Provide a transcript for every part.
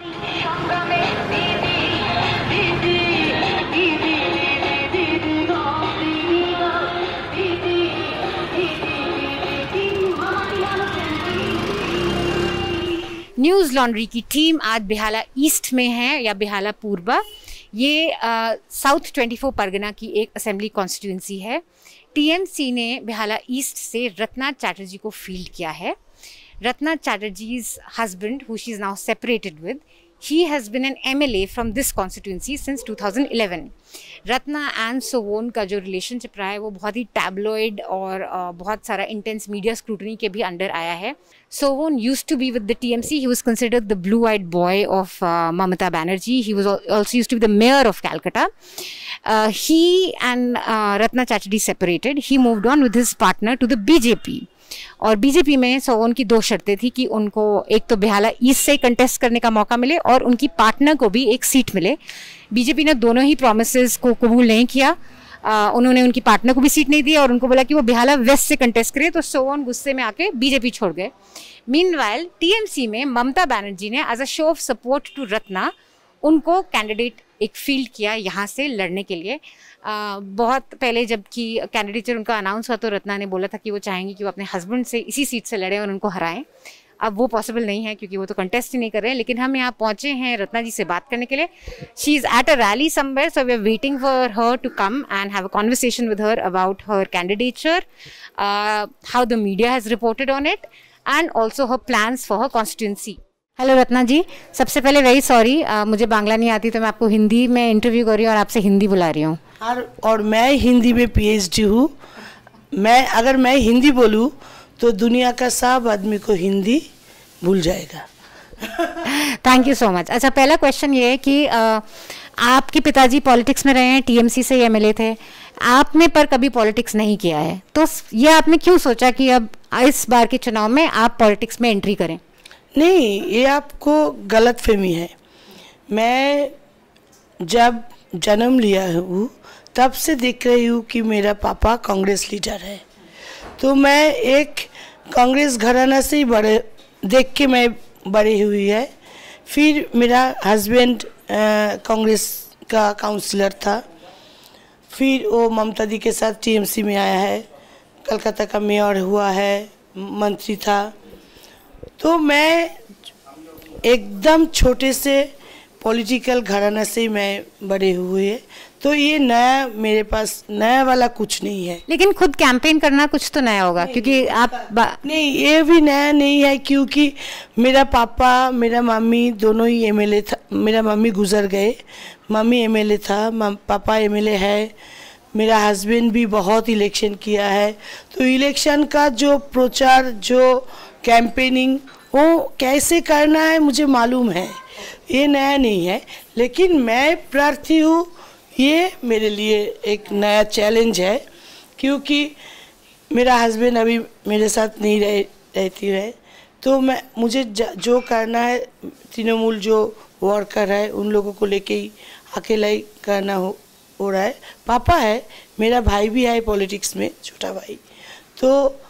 News laundry की team आज बिहाला east में है या बिहाला पूर्वा। ये साउथ ट्वेंटी फोर परगना की एक असेंबली कॉन्स्टिट्यूंसी है। टीएमसी ने बिहाला ईस्ट से रत्ना चैटर्जी को फ़ील्ड किया है। Ratna Chatterjee's husband who she is now separated with he has been an MLA from this constituency since 2011. Ratna and Sovon का जो रिलेशनशिप रहा है वो बहुत ही टैबलॉइड और uh, बहुत सारा इंटेंस मीडिया स्क्रूटनी के भी अंडर आया है Sovon used to be with the T M C he was considered the blue eyed boy of Mamata Banerjee he was also used to be the mayor of Calcutta he and Ratna Chatterjee separated he moved on with his partner to the BJP और BJP में सो उनकी दो शर्तें थी कि उनको एक तो बेहाला ईस्ट से कंटेस्ट करने का मौका मिले और उनकी पार्टनर को भी एक सीट मिले। बीजेपी ने दोनों ही प्रोमिस को कबूल नहीं किया। आ, उन्होंने उनकी पार्टनर को भी सीट नहीं दी और उनको बोला कि वो बिहाला वेस्ट से कंटेस्ट करे तो सोवन गुस्से में आके बीजेपी छोड़ गए। मीन टीएमसी में ममता बनर्जी ने as a show of support to Ratna उनको कैंडिडेट एक फ़ील्ड किया यहाँ से लड़ने के लिए। आ, बहुत पहले जबकि कैंडिडेचर उनका अनाउंस हुआ तो रत्ना ने बोला था कि वो चाहेंगे कि वो अपने हस्बैंड से इसी सीट से लड़ें और उनको हराएँ। अब वो पॉसिबल नहीं है क्योंकि वो तो कंटेस्ट ही नहीं कर रहे हैं लेकिन हम यहाँ पहुँचे हैं रत्ना जी से बात करने के लिए। She is at a rally somewhere so we are waiting for her to come and have a conversation with her about her candidature how the media has reported on it and also her plans for her constituency hello Ratna ji सबसे पहले very sorry मुझे बांग्ला नहीं आती तो मैं आपको हिंदी में interview कर रही हूँ और आपसे हिंदी बुला रही हूँ। और और मैं हिंदी में पीएचडी हूँ। मैं अगर मैं हिंदी बोलूँ तो दुनिया का सब आदमी को हिंदी भूल जाएगा। थैंक यू सो मच अच्छा पहला क्वेश्चन ये है कि आ, आपके पिताजी पॉलिटिक्स में रहे हैं टीएमसी से एमएलए थे। आपने पर कभी पॉलिटिक्स नहीं किया है। तो ये आपने क्यों सोचा कि अब इस बार के चुनाव में आप पॉलिटिक्स में एंट्री करें? नहीं, ये आपको गलत फहमी है। मैं जब जन्म लिया हूँ, तब से देख रही हूँ कि मेरा पापा कांग्रेस लीडर है। तो मैं एक कांग्रेस घराना से ही बड़े, देख के मैं बड़ी हुई है। फिर मेरा हस्बैंड कांग्रेस का काउंसलर था। फिर वो ममता दी के साथ टीएमसी में आया है। कलकत्ता का मेयर हुआ है, मंत्री था। तो मैं एकदम छोटे से पॉलिटिकल घराना से मैं बड़े हुए। तो ये नया मेरे पास नया वाला कुछ नहीं है। लेकिन खुद कैंपेन करना कुछ तो नया होगा क्योंकि आप नहीं ये भी नया नहीं है क्योंकि मेरा पापा मेरा मम्मी दोनों ही एमएलए था। मेरा मम्मी गुजर गए। मम्मी एमएलए था पापा एमएलए है। मेरा हस्बैंड भी बहुत इलेक्शन किया है। तो इलेक्शन का जो प्रचार जो कैंपेनिंग वो कैसे करना है मुझे मालूम है। ये नया नहीं है, लेकिन मैं प्रार्थी हूँ, ये मेरे लिए एक नया चैलेंज है, क्योंकि मेरा हस्बैंड अभी मेरे साथ नहीं रह, रहती है। तो मैं, मुझे जो करना है, तृणमूल जो वर्कर है, उन लोगों को लेके ही अकेला ही करना हो हो रहा है। पापा है, मेरा भाई भी है पॉलिटिक्स में, छोटा भाई। तो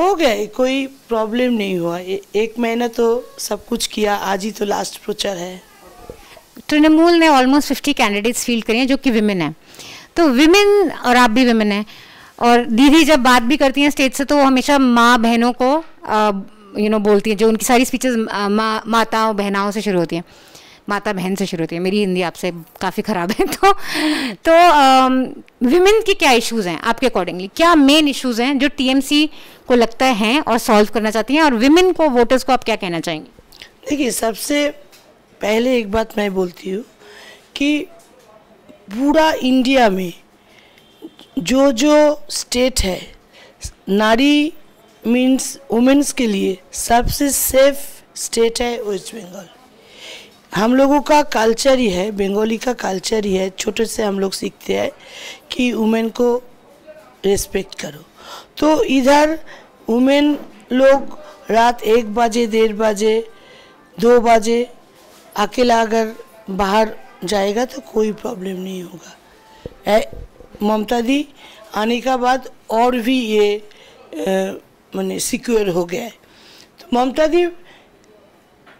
हो गए कोई प्रॉब्लम नहीं हुआ। ए, एक महीना तो सब कुछ किया आज ही तो लास्ट प्रोचर है। तृणमूल ने ऑलमोस्ट फिफ्टी कैंडिडेट्स फील करी हैं जो कि विमेन हैं। तो विमेन और आप भी विमेन हैं और दीदी जब बात भी करती हैं स्टेज से तो वो हमेशा माँ बहनों को यू नो बोलती हैं जो उनकी सारी स्पीचेस माँ माताओं बहनाओं से शुरू होती हैं। माता बहन से शुरू होती है। मेरी हिंदी आपसे काफ़ी ख़राब है तो तो विमेन के क्या इश्यूज़ हैं आपके अकॉर्डिंगली क्या मेन इश्यूज़ हैं जो टीएमसी को लगता है और सॉल्व करना चाहती हैं? और विमेन को वोटर्स को आप क्या कहना चाहेंगे? देखिए, सबसे पहले एक बात मैं बोलती हूँ कि पूरा इंडिया में जो जो स्टेट है, नारी मीन्स वुमेंस के लिए सबसे सेफ़ स्टेट है वेस्ट बंगाल हम लोगों का कल्चर ही है बंगाली का कल्चर ही है, छोटे से हम लोग सीखते हैं कि वुमेन को रेस्पेक्ट करो। तो इधर वुमेन लोग रात एक बजे, डेढ़ बजे, दो बजे अकेला अगर बाहर जाएगा तो कोई प्रॉब्लम नहीं होगा। ममता दी, आने का बाद और भी ये मैंने सिक्योर हो गया है। तो ममता दी,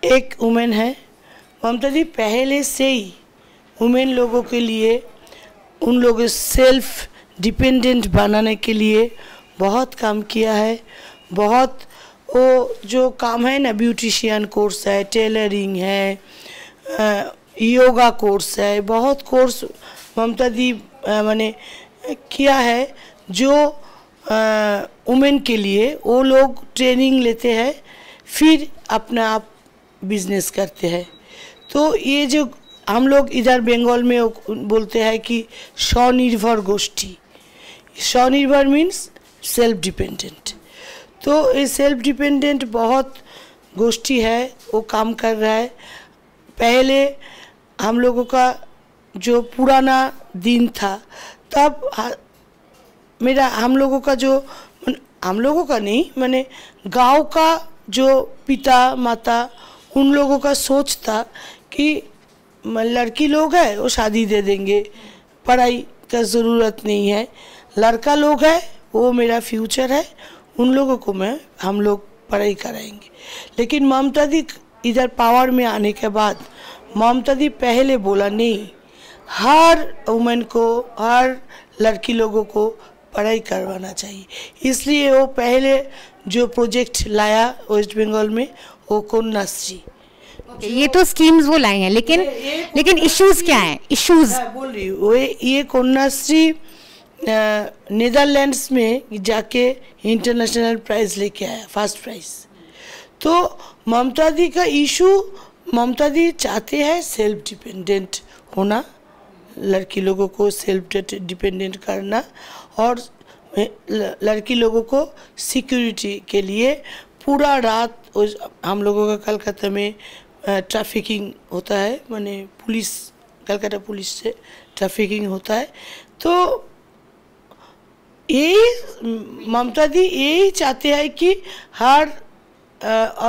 एक वुमेन है ममता दी पहले से ही वुमेन लोगों के लिए, उन लोगों सेल्फ डिपेंडेंट बनाने के लिए बहुत काम किया है। बहुत, वो जो काम है ना ब्यूटिशियन कोर्स है टेलरिंग है योगा कोर्स है, बहुत कोर्स ममता दी मैंने किया है जो वुमेन के लिए वो लोग ट्रेनिंग लेते हैं, फिर अपना आप बिज़नेस करते हैं। तो ये जो हम लोग इधर बंगाल में बोलते हैं कि स्वनिर्भर गोष्ठी। स्वनिर्भर मीन्स सेल्फ डिपेंडेंट तो ये सेल्फ डिपेंडेंट बहुत गोष्ठी है, वो काम कर रहा है। पहले हम लोगों का जो पुराना दिन था, तब मेरा हम लोगों का जो, हम लोगों का नहीं, मैंने गाँव का जो पिता माता उन लोगों का सोच था कि लड़की लोग है, वो शादी दे देंगे। पढ़ाई का ज़रूरत नहीं है। लड़का लोग है, वो मेरा फ्यूचर है। उन लोगों को मैं, हम लोग पढ़ाई कराएँगे। लेकिन ममता दी इधर पावर में आने के बाद, ममता दी पहले बोला, नहीं, हर वुमेन को, हर लड़की लोगों को पढ़ाई करवाना चाहिए। इसलिए वो पहले जो प्रोजेक्ट लाया वेस्ट बंगाल में, वो कन्याश्री ये तो स्कीम्स वो लाए हैं लेकिन लेकिन इश्यूज़ क्या हैं? इश्यूज़ बोल रही हूँ ये कन्याश्री नीदरलैंड्स में जाके इंटरनेशनल प्राइज लेके आया फ़र्स्ट प्राइज तो ममता दी का इशू ममता दी चाहते हैं सेल्फ डिपेंडेंट होना लड़की लोगों को सेल्फ डिपेंडेंट करना और लड़की लोगों को सिक्योरिटी के लिए पूरा रात हम लोगों का कलकत्ता में ट्रैफिकिंग होता है, मैंने पुलिस, कलकत्ता पुलिस से ट्रैफिकिंग होता है। तो यही ममता दी यही चाहते हैं कि हर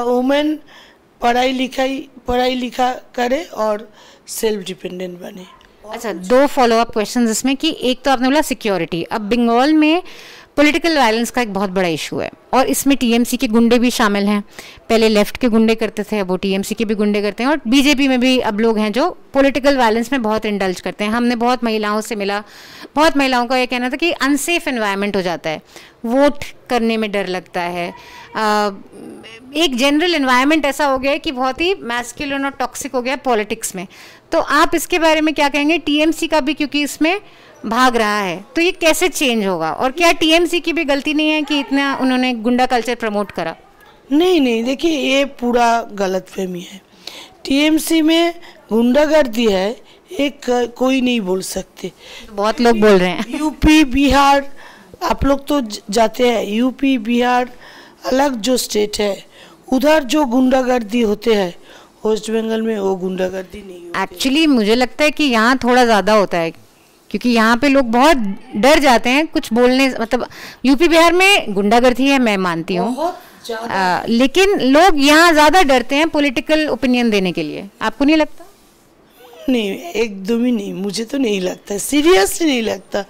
वुमेन पढ़ाई लिखाई, पढ़ाई लिखा करे और सेल्फ डिपेंडेंट बने। अच्छा दो फॉलो अप क्वेश्चन इसमें कि एक तो आपने बोला सिक्योरिटी अब बंगाल में पॉलिटिकल वायलेंस का एक बहुत बड़ा इशू है। और इसमें टीएमसी के गुंडे भी शामिल हैं। पहले लेफ़्ट के गुंडे करते थे वो टीएमसी के भी गुंडे करते हैं। और बीजेपी में भी अब लोग हैं जो पॉलिटिकल वायलेंस में बहुत इंडल्ज करते हैं। हमने बहुत महिलाओं से मिला बहुत महिलाओं का ये कहना था कि अनसेफ इन्वायरमेंट हो जाता है। वोट करने में डर लगता है। आ, एक जनरल इन्वायरमेंट ऐसा हो गया है कि बहुत ही मैस्कुलन और टॉक्सिक हो गया पॉलिटिक्स में। तो आप इसके बारे में क्या कहेंगे? टीएमसी का भी क्योंकि इसमें भाग रहा है। तो ये कैसे चेंज होगा? और क्या टीएमसी की भी गलती नहीं है कि इतना उन्होंने गुंडा कल्चर प्रमोट करा? नहीं नहीं देखिए ये पूरा गलत फहमी है टीएमसी में गुंडागर्दी है एक कोई नहीं बोल सकते। बहुत लोग बोल रहे हैं। यूपी बिहार आप लोग तो जाते हैं। यूपी बिहार अलग जो स्टेट है उधर जो गुंडागर्दी होते हैं वेस्ट बंगाल में वो गुंडागर्दी नहीं एक्चुअली मुझे लगता है कि यहाँ थोड़ा ज़्यादा होता है। क्योंकि यहाँ पे लोग बहुत डर जाते हैं कुछ बोलने मतलब यूपी बिहार में गुंडागर्दी है मैं मानती हूँ। लेकिन लोग यहाँ ज़्यादा डरते हैं पॉलिटिकल ओपिनियन देने के लिए। आपको नहीं लगता? नहीं एकदम ही नहीं मुझे तो नहीं लगता सीरियसली नहीं लगता।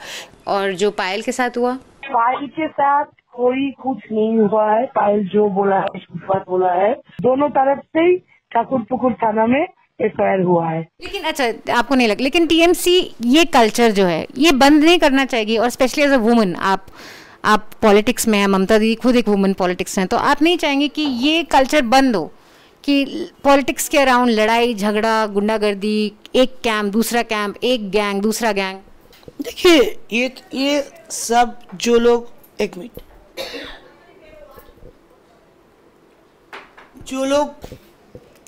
और जो पायल के साथ हुआ? पायल के साथ कोई कुछ नहीं हुआ है पायल जो बोला है बोला है। दोनों तरफ़ से ही ठाकुर पुकुर थाना में एफ़ हुआ है। लेकिन अच्छा आपको नहीं लगा लेकिन टीएमसी ये कल्चर जो है ये बंद नहीं करना चाहिए और स्पेशली एज अ वुमन आप आप पॉलिटिक्स में हैं ममता दीदी खुद एक वुमन पॉलिटिक्स हैं तो आप नहीं चाहेंगे कि ये कल्चर बंद हो? कि पॉलिटिक्स के अराउंड लड़ाई झगड़ा गुंडागर्दी एक कैंप दूसरा कैंप एक गैंग दूसरा गैंग देखिए ये ये सब जो लोग एक मिनट। जो लोग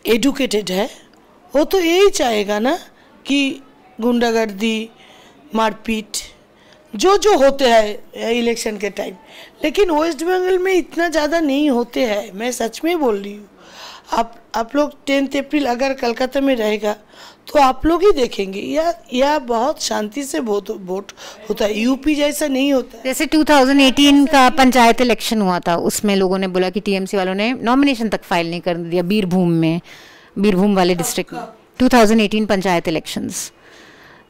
एडुकेटेड है वो तो यही चाहेगा ना कि गुंडागर्दी, मारपीट, जो जो होते हैं इलेक्शन के टाइम। लेकिन वेस्ट बंगाल में इतना ज़्यादा नहीं होते हैं, मैं सच में बोल रही हूँ। आप आप लोग टेंथ अप्रैल अगर कलकत्ता में रहेगा तो आप लोग ही देखेंगे। या या बहुत शांति से वोट वोट होता है। यूपी जैसा नहीं होता। जैसे 2018 का पंचायत इलेक्शन हुआ था, उसमें लोगों ने बोला कि टीएमसी वालों ने नॉमिनेशन तक फ़ाइल नहीं कर दिया, बीरभूम में। बीरभूम वाले डिस्ट्रिक्ट में। 2018 पंचायत इलेक्शंस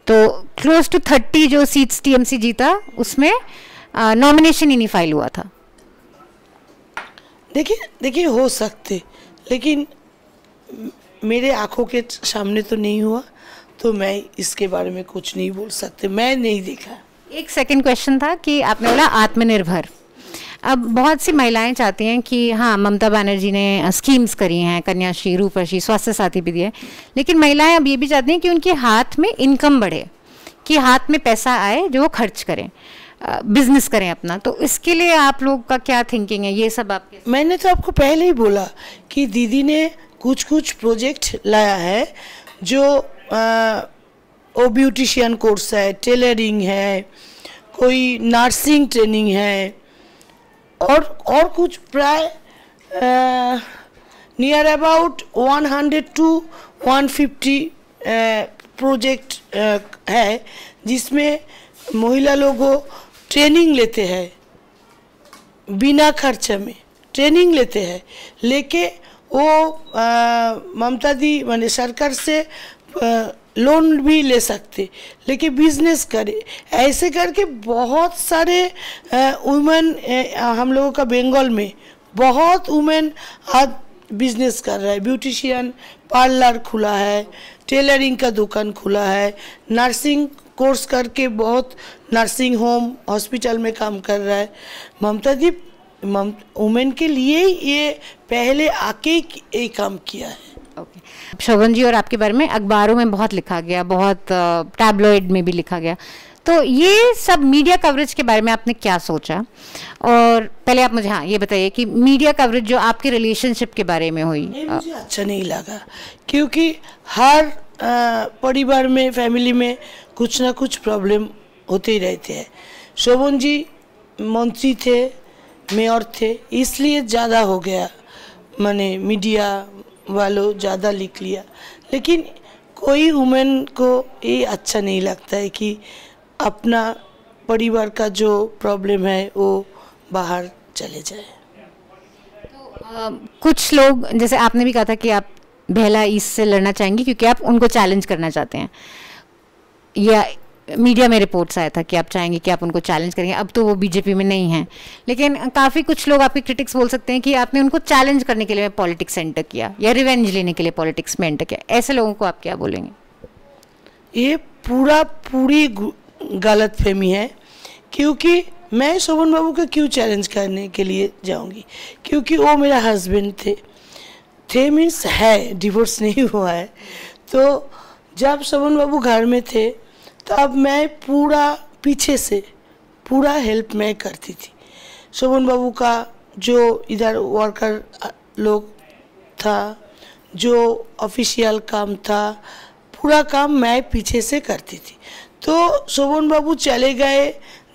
तो क्लोज टू 30 जो सीट्स टीएमसी जीता उसमें नॉमिनेशन ही नहीं फ़ाइल हुआ था। देखिए देखिए हो सकते लेकिन मेरे आँखों के सामने तो नहीं हुआ तो मैं इसके बारे में कुछ नहीं बोल सकते मैं नहीं देखा। एक सेकंड क्वेश्चन था कि आपने बोला आत्मनिर्भर। अब बहुत सी महिलाएँ चाहती हैं कि हाँ ममता बनर्जी ने स्कीम्स करी हैं, कन्याश्री, रूपश्री, स्वास्थ्य साथी भी दिए। लेकिन महिलाएँ अब ये भी चाहती हैं कि उनके हाथ में इनकम बढ़े, कि हाथ में पैसा आए जो वो खर्च करें बिज़नेस करें अपना। तो इसके लिए आप लोग का क्या थिंकिंग है? ये सब आपके मैंने तो आपको पहले ही बोला कि दीदी ने कुछ कुछ प्रोजेक्ट लाया है, जो ओ ब्यूटिशियन कोर्स है, टेलरिंग है, कोई नर्सिंग ट्रेनिंग है और और कुछ प्राय नियर अबाउट 100 टू 150 प्रोजेक्ट है, जिसमें महिला लोगों ट्रेनिंग लेते हैं, बिना खर्चे में ट्रेनिंग लेते हैं, लेके वो ममता दी, माने सरकार से लोन भी ले सकते। लेकिन बिज़नेस करे। ऐसे करके बहुत सारे वुमेन हम लोगों का बंगाल में बहुत वुमेन आज बिज़नेस कर रहा है। ब्यूटिशियन पार्लर खुला है टेलरिंग का दुकान खुला है नर्सिंग कोर्स करके बहुत नर्सिंग होम हॉस्पिटल में काम कर रहा है। ममता दी वुमेन के लिए ही ये पहले आके ये काम किया है। ओके शोभन जी और आपके बारे में अखबारों में बहुत लिखा गया बहुत टैबलॉइड में भी लिखा गया। तो ये सब मीडिया कवरेज के बारे में आपने क्या सोचा? और पहले आप मुझे हाँ ये बताइए कि मीडिया कवरेज जो आपके रिलेशनशिप के बारे में हुई मुझे अच्छा नहीं लगा क्योंकि हर परिवार में फैमिली में कुछ ना कुछ प्रॉब्लम होते ही रहते हैं। शोभन जी मंत्री थे मेयर थे इसलिए ज़्यादा हो गया मैंने मीडिया वालों ज़्यादा लिख लिया। लेकिन कोई वुमेन को ये अच्छा नहीं लगता है कि अपना परिवार का जो प्रॉब्लम है वो बाहर चले जाए। तो, आ, कुछ लोग जैसे आपने भी कहा था कि आप बहला ईस्ट से लड़ना चाहेंगे क्योंकि आप उनको चैलेंज करना चाहते हैं। या मीडिया में रिपोर्ट्स आया था कि आप चाहेंगे कि आप उनको चैलेंज करेंगे। अब तो वो बीजेपी में नहीं है। लेकिन काफ़ी कुछ लोग आपके क्रिटिक्स बोल सकते हैं कि आपने उनको चैलेंज करने के लिए पॉलिटिक्स एंटर किया या रिवेंज लेने के लिए पॉलिटिक्स में एंटर किया। ऐसे लोगों को आप क्या बोलेंगे? ये पूरा, पूरी गलत फहमी है, क्योंकि मैं शोभन बाबू का क्यों चैलेंज करने के लिए जाऊँगी? क्योंकि वो मेरा हस्बैंड थे। थे मीन्स है डिवोर्स नहीं हुआ है। तो जब शोभन बाबू घर में थे तब मैं पूरा पीछे से, पूरा हेल्प मैं करती थी। शोभन बाबू का जो इधर वर्कर लोग था, जो ऑफिशियल काम था, पूरा काम मैं पीछे से करती थी। तो शोभन बाबू चले गए,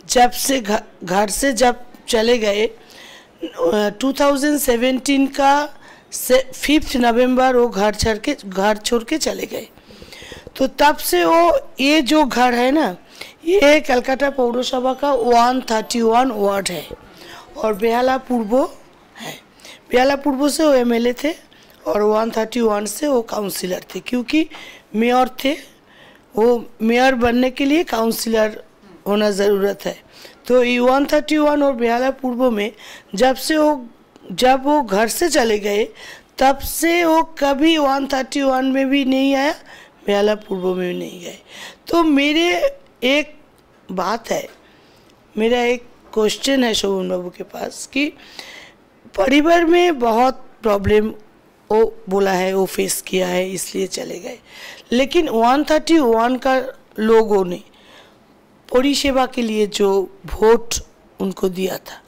जब से घर से जब चले गए 2017 का फिफ्थ नवंबर वो घर छोड़ के, घर छोड़ के चले गए। तो तब से वो, ये जो घर है ना, ये कलकत्ता पौरसभा का 131 वार्ड है। और बेहाला पूर्व है। बेहाला पूर्व से वो एमएलए थे और 131 से वो काउंसिलर थे, क्योंकि मेयर थे। वो मेयर बनने के लिए काउंसिलर होना ज़रूरत है। तो ये 131 और बेहाला पूर्व में जब से वो, जब वो घर से चले गए, तब से वो कभी 131 में भी नहीं आया बेहाला पूर्व में भी नहीं गए। तो मेरे एक बात है, मेरा एक क्वेश्चन है शोभन बाबू के पास कि परिवार में बहुत प्रॉब्लम वो बोला है वो फेस किया है, इसलिए चले गए। लेकिन 131 का लोगों ने परिसेवा के लिए जो वोट उनको दिया था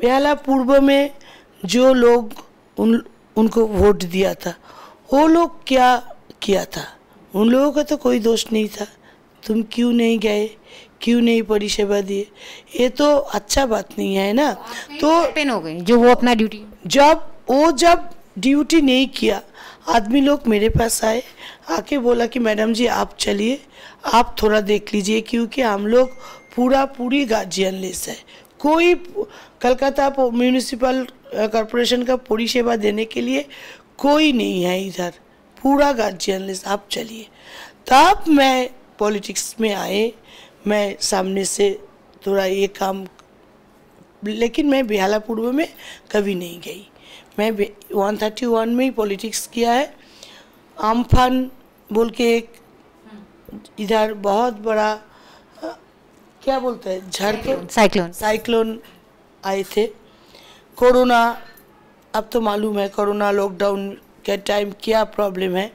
बेहाला पूर्व में जो लोग उन, उनको वोट दिया था, वो लोग क्या किया था? उन लोगों का तो कोई दोष नहीं था। तुम क्यों नहीं गए? क्यों नहीं परिसेवा दिए? ये तो अच्छा बात नहीं है ना? तो पेन हो गई जो वो अपना ड्यूटी जब वो जब ड्यूटी नहीं किया आदमी लोग मेरे पास आए आके बोला कि मैडम जी आप चलिए आप थोड़ा देख लीजिए क्योंकि हम लोग पूरा पूरी गार्जियन लेस है। कोई कलकत्ता म्यूनिसिपल कॉरपोरेशन का परिसेवा देने के लिए कोई नहीं है इधर। पूरा गार्जियन लिस्ट आप चलिए। तब मैं पॉलिटिक्स में आए मैं सामने से थोड़ा ये काम लेकिन मैं बेहाला पूर्व में कभी नहीं गई। मैं वन थर्टी वन में ही पॉलिटिक्स किया है। आमफान बोल के एक इधर बहुत बड़ा क्या बोलते हैं झारखंड साइक्लोन साइक्लोन आए थे। कोरोना अब तो मालूम है कोरोना लॉकडाउन के टाइम क्या प्रॉब्लम है?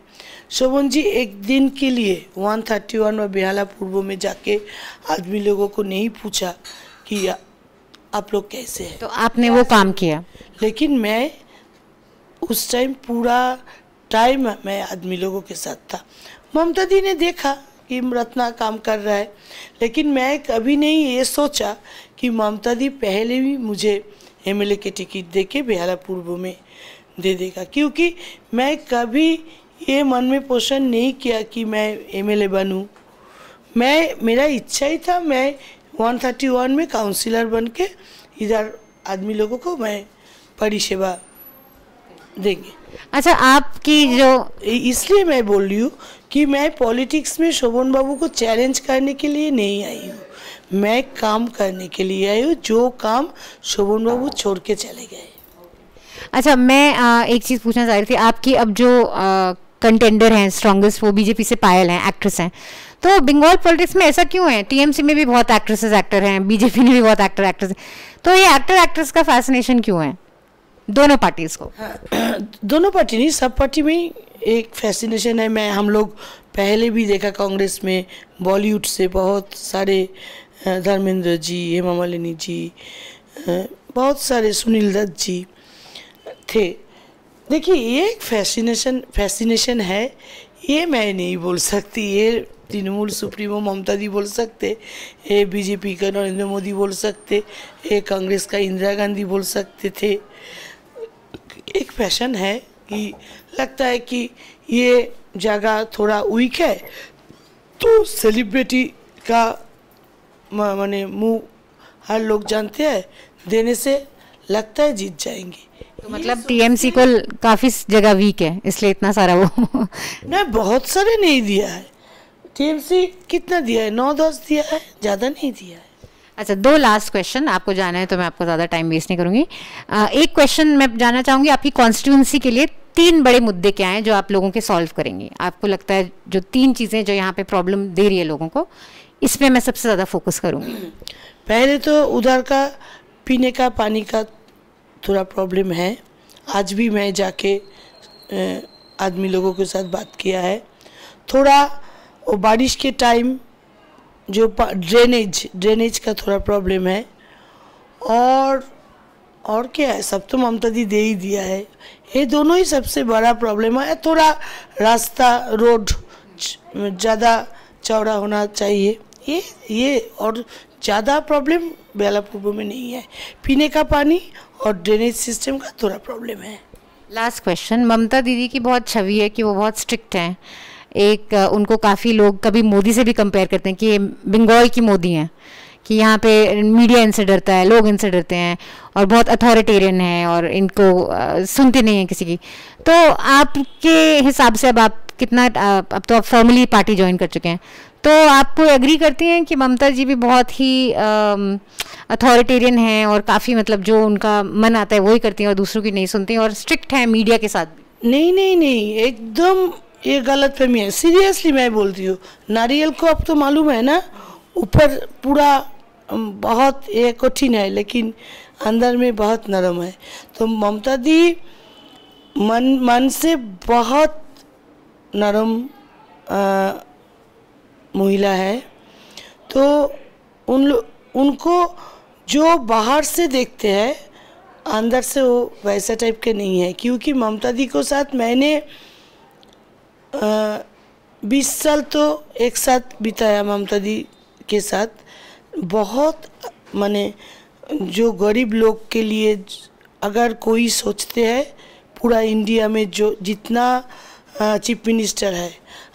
शोभन जी एक दिन के लिए 131 और बेहाला पूर्व में जाके आदमी लोगों को नहीं पूछा कि आप लोग कैसे हैं। तो आपने वो काम किया? लेकिन मैं उस टाइम पूरा टाइम मैं आदमी लोगों के साथ था। ममता दी ने देखा कि रत्ना काम कर रहा है लेकिन मैं कभी नहीं ये सोचा कि ममता दी पहले भी मुझे एमएलए के टिकट दे के बेहाला पूर्व में दे देगा। क्योंकि मैं कभी ये मन में पोषण नहीं किया कि मैं एम एमएलए बनूं। मैं मेरा इच्छा ही था मैं 131 में काउंसिलर बन के इधर आदमी लोगों को मैं परिसेवा देंगे। अच्छा आपकी जो इसलिए मैं बोल रही हूँ कि मैं पॉलिटिक्स में शोभन बाबू को चैलेंज करने के लिए नहीं आई हूँ। मैं काम करने के लिए आई हूँ। जो काम शोभन बाबू छोड़ के चले गए। अच्छा मैं आ, एक चीज़ पूछना चाह रही थी आपकी अब जो कंटेंडर हैं स्ट्रॉन्गेस्ट वो बीजेपी से पायल हैं एक्ट्रेस हैं तो बंगाल पॉलिटिक्स में ऐसा क्यों है? टीएमसी में भी बहुत एक्ट्रेसेस एक्टर हैं बीजेपी में भी बहुत एक्टर एक्ट्रेस हैं तो ये एक्टर एक्ट्रेस का फैसिनेशन क्यों है? दोनों पार्टीज़ को। दोनों पार्टी नहीं सब पार्टी में एक फैसिनेशन है। मैं हम लोग पहले भी देखा कांग्रेस में बॉलीवुड से बहुत सारे धर्मेंद्र जी हेमा मालिनी जी बहुत सारे सुनील दत्त जी थे। देखिए, ये एक फैसिनेशन फैसिनेशन है। ये मैं नहीं बोल सकती, ये तृणमूल सुप्रीमो ममता दी बोल सकते, ये बीजेपी का नरेंद्र मोदी बोल सकते, ये कांग्रेस का इंदिरा गांधी बोल सकते थे। एक फ़ैशन है कि लगता है कि ये जगह थोड़ा वीक है तो सेलिब्रिटी का माने मुँह हर लोग जानते हैं, देने से लगता है जीत जाएँगे। तो मतलब टीएमसी को काफ़ी जगह वीक है इसलिए इतना सारा वो। मैं बहुत सारे नहीं दिया है। टीएमसी कितना दिया है? नौ दस दिया है ज़्यादा नहीं दिया है। अच्छा दो लास्ट क्वेश्चन आपको जाना है तो मैं आपको ज़्यादा टाइम वेस्ट नहीं करूँगी। एक क्वेश्चन मैं जानना चाहूँगी आपकी कॉन्स्टिट्यूंसी के लिए तीन बड़े मुद्दे क्या हैं जो आप लोगों के सॉल्व करेंगे? आपको लगता है जो तीन चीज़ें जो यहाँ पे प्रॉब्लम दे रही है लोगों को इस पे मैं सबसे ज़्यादा फोकस करूँगी। पहले तो उधर का पीने का पानी का थोड़ा प्रॉब्लम है। आज भी मैं जाके आदमी लोगों के साथ बात किया है। थोड़ा, वो बारिश के टाइम जो ड्रेनेज ड्रेनेज का थोड़ा प्रॉब्लम है। और और क्या है, सब तो ममता दी दे ही दिया है। ये दोनों ही सबसे बड़ा प्रॉब्लम है। थोड़ा रास्ता रोड ज़्यादा चौड़ा होना चाहिए। ये ये, और ज़्यादा प्रॉब्लम बेलापुर में नहीं है। पीने का पानी और ड्रेनेज सिस्टम का थोड़ा प्रॉब्लम है। लास्ट क्वेश्चन ममता दीदी की बहुत छवि है कि वो बहुत स्ट्रिक्ट हैं। एक उनको काफ़ी लोग कभी मोदी से भी कंपेयर करते हैं कि ये बंगाल की मोदी हैं, कि यहाँ पे मीडिया इनसे डरता है, लोग इनसे डरते हैं और बहुत अथॉरिटेरियन है और इनको सुनते नहीं हैं किसी की। तो आपके हिसाब से अब आप कितना अब तो आप फॉर्मली पार्टी ज्वाइन कर चुके हैं। तो आप एग्री करती हैं कि ममता जी भी बहुत ही अथॉरिटेरियन हैं और काफ़ी मतलब जो उनका मन आता है वही करती हैं और दूसरों की नहीं सुनती हैं और स्ट्रिक्ट हैं मीडिया के साथ भी। नहीं नहीं नहीं एकदम ये गलत फहमी है। सीरियसली मैं बोलती हूँ नारियल को अब तो मालूम है ना ऊपर पूरा बहुत ये कठिन है लेकिन अंदर में बहुत नरम है। तो ममता दी मन मन से बहुत नरम अ, महिला है तो उन उनको जो बाहर से देखते हैं, अंदर से वो वैसा टाइप के नहीं है, क्योंकि ममता दी को साथ मैंने बीस साल तो एक साथ बिताया ममता दी के साथ। बहुत, माने जो गरीब लोग के लिए अगर कोई सोचते हैं, पूरा इंडिया में जो जितना चीफ मिनिस्टर है।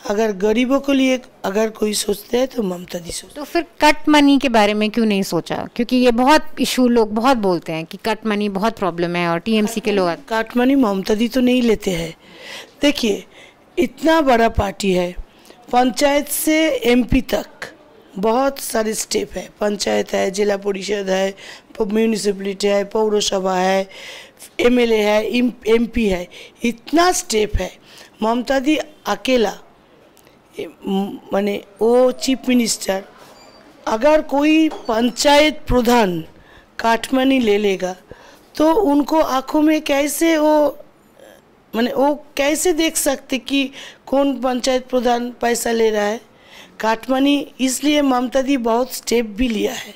अगर गरीबों के लिए अगर कोई सोचते हैं तो ममता दी सोचते तो फिर कट मनी के बारे में क्यों नहीं सोचा? क्योंकि ये बहुत इशू लोग बहुत बोलते हैं कि कट मनी बहुत प्रॉब्लम है और टीएमसी के लोग काटमानी ममता दी तो नहीं लेते हैं। देखिए इतना बड़ा पार्टी है। पंचायत से एमपी तक बहुत सारे स्टेप है। पंचायत है जिला परिषद है म्यूनिसिपलिटी है पौरसभा है एमएलए है एमपी है। इतना स्टेप है। ममता दी अकेला मान वो चीफ मिनिस्टर अगर कोई पंचायत प्रधान काठमानी ले लेगा तो उनको आँखों में कैसे वो मैंने वो कैसे देख सकते कि कौन पंचायत प्रधान पैसा ले रहा है काटमानी इसलिए ममता दी बहुत स्टेप भी लिया है।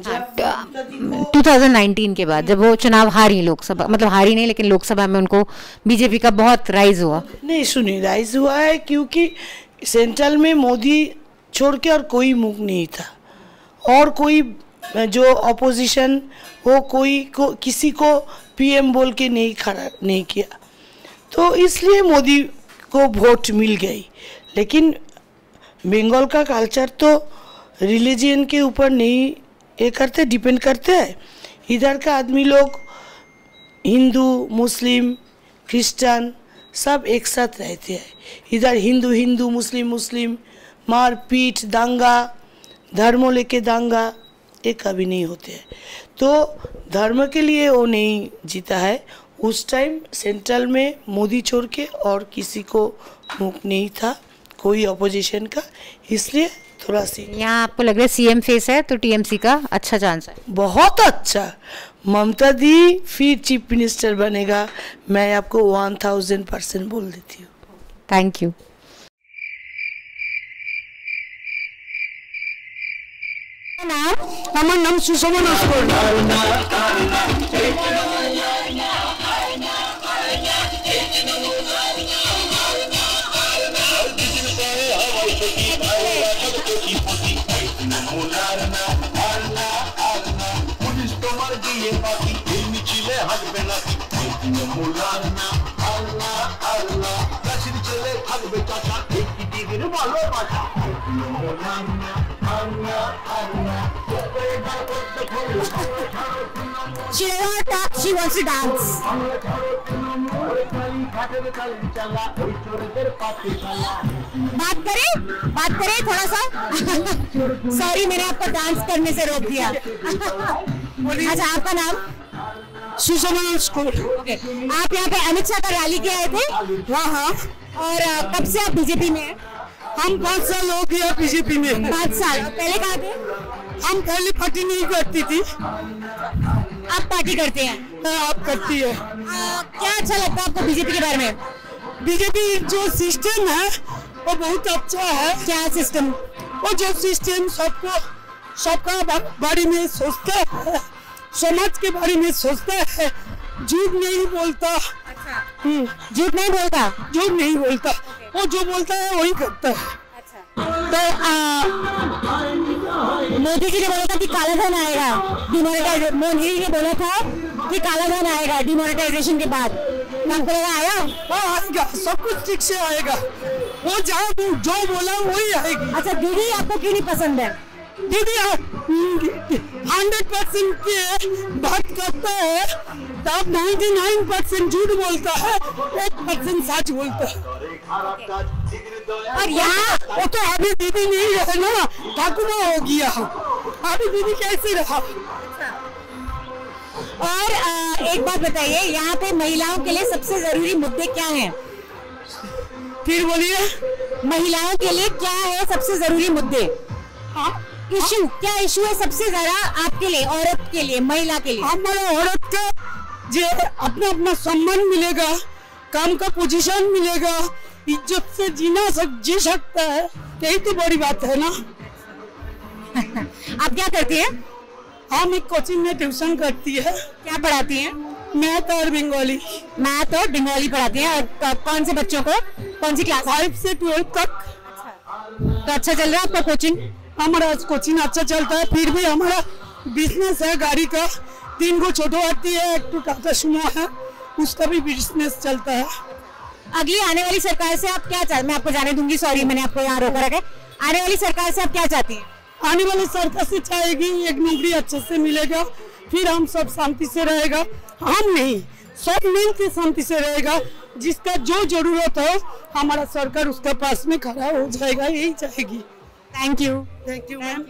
जब ममता दी को 2019 के बाद जब वो चुनाव हारी लोकसभा मतलब हारी नहीं लेकिन लोकसभा में उनको बीजेपी का बहुत राइज हुआ। नहीं सुनिए राइज हुआ है क्योंकि सेंट्रल में मोदी छोड़ के और कोई मुख नहीं था। और कोई जो अपोजिशन वो कोई को किसी को पीएम बोल के नहीं खड़ा नहीं किया। तो इसलिए मोदी को वोट मिल गई। लेकिन बंगाल का कल्चर तो रिलीजन के ऊपर नहीं, ये करते डिपेंड करते हैं। इधर का आदमी लोग, हिंदू, मुस्लिम, क्रिश्चियन, सब एक साथ रहते हैं। इधर हिंदू हिंदू, मुस्लिम मुस्लिम मार पीट दंगा, धर्मों लेके दंगा, ये कभी नहीं होते हैं। तो धर्म के लिए वो नहीं जीता है। उस टाइम सेंट्रल में मोदी छोड़ के और किसी को मुख नहीं था। कोई अपोजिशन का इसलिए थोड़ा सी। यहाँ आपको लग रहा है सीएम फेस है तो टीएमसी का अच्छा चांस है। बहुत अच्छा। ममता दी फिर चीफ मिनिस्टर बनेगा। मैं आपको वन थाउज़ेंड परसेंट बोल देती हूँ। थैंक यू नाम हमार नाम सुषमा नाम She heard that she wants to dance. बात करें? बात करें थोड़ा सा? सॉरी मैंने आपको डांस करने से रोक दिया। अच्छा आपका नाम? सुषमा स्कूल। आप यहाँ पे अमित शाह का रैली के आए थे? वाह और कब से आप बीजेपी में हैं? हम पाँच साल हो गया बीजेपी में। पाँच साल। पहले कहाँ थे? हम पहले पार्टी नहीं करती थी। आप पार्टी करते हैं? आप करती है। अ, क्या अच्छा लगता है आपको बीजेपी के बारे में? बीजेपी जो सिस्टम है वो बहुत अच्छा है। क्या सिस्टम वो जो सिस्टम सबको सबका बारे में सोचता है समाज के बारे में सोचता है। झूठ नहीं बोलता। हम्म, झूठ नहीं बोलता? झूठ नहीं बोलता। वो जो बोलता है वही करता है। तो मोदी जी ने बोला था कि काला धन आएगा। डिमोनेटाइज मोदी जी ने बोला था कि काला धन आएगा डिमोनेटाइजेशन के बाद। आया। हाँ आएगा। सब कुछ ठीक से आएगा। वो जहाँ जो बोला वही आएगी। अच्छा दीदी आपको क्यों नहीं पसंद है? दीदी हंड्रेड परसेंट की बात करता है। तब नाइन्टी नाइन परसेंट झूठ बोलता है एक परसेंट सच बोलता है। और यहाँ वो तो अभी दीदी नहीं है ना। ठाकुमा हो गया। अभी दीदी कैसे रहा? और एक बात बताइए यहाँ पे महिलाओं के लिए सबसे ज़रूरी मुद्दे क्या हैं? फिर बोलिए। महिलाओं के लिए क्या है सबसे ज़रूरी मुद्दे? हाँ। इशू क्या इशू है सबसे ज़्यादा आपके लिए औरत के लिए महिला के लिए? हमारा औरत का जो अपना अपना सम्मान मिलेगा काम का पोजीशन मिलेगा इज़्ज़त से जीना सक जी सकता है। यही तो बड़ी बात है ना। आप क्या करती हैं? हम एक कोचिंग में ट्यूशन करती है। क्या पढ़ाती हैं? मैथ और बंगाली। मैथ और बंगाली पढ़ाती हैं। और कौन से बच्चों को? कौन सी क्लास फाइव से ट्वेल्व तक। तो अच्छा चल रहा है आपका कोचिंग हमारा कोचिंग अच्छा चलता है। फिर भी हमारा बिज़नेस है गाड़ी का। तीन को छोटो आती है एक तो टाटा सुमो है। उसका भी बिज़नेस चलता है। अगली आने वाली सरकार से आप क्या चाहते मैं आपको जाने दूँगी सॉरी मैंने आपको यहाँ रोका रखा है। आने वाली सरकार से आप क्या चाहती हैं? आने वाली सरकार से चाहेगी एक नौकरी अच्छे से मिलेगा फिर हम सब शांति से रहेगा। हम नहीं सब मिल के शांति से रहेगा। जिसका जो ज़रूरत हो हमारा सरकार उसका पास में खड़ा हो जाएगा यही चाहेगी। Thank you thank you ma'am